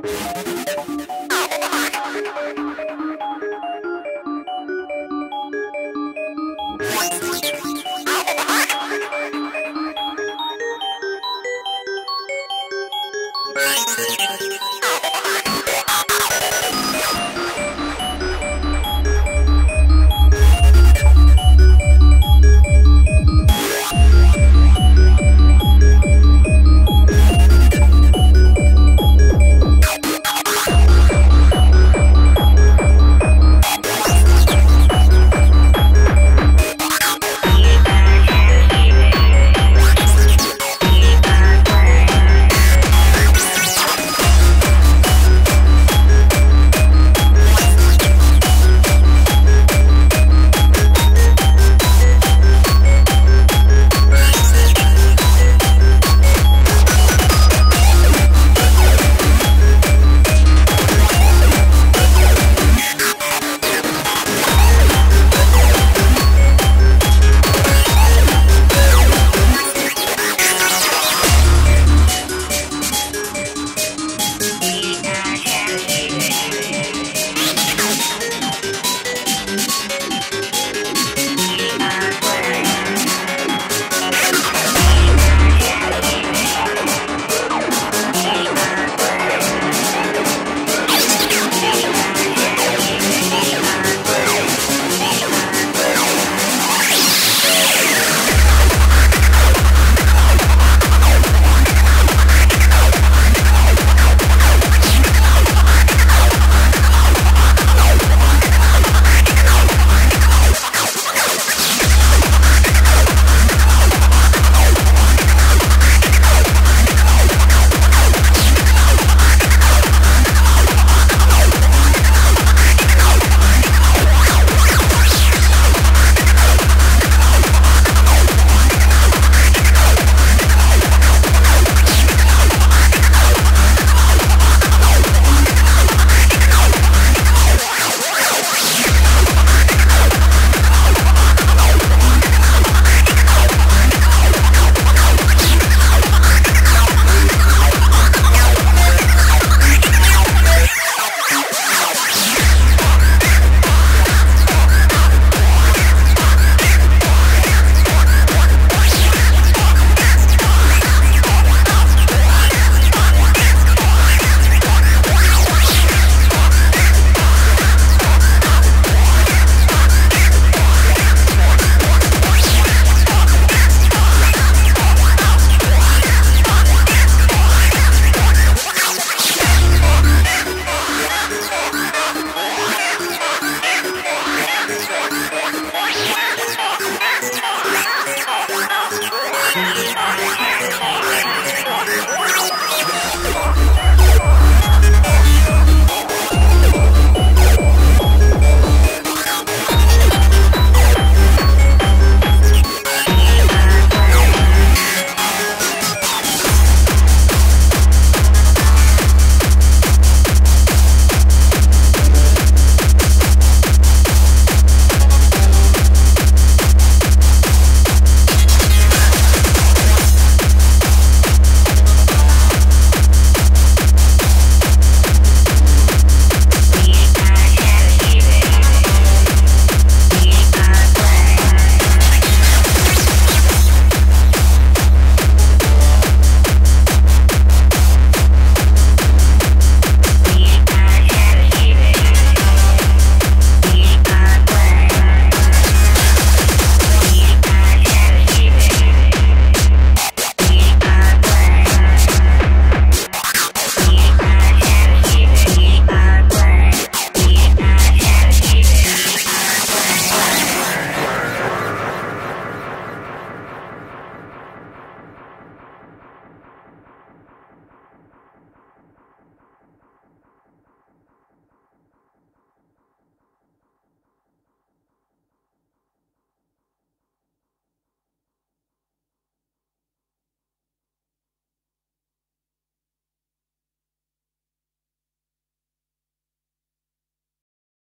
Bye. Oh,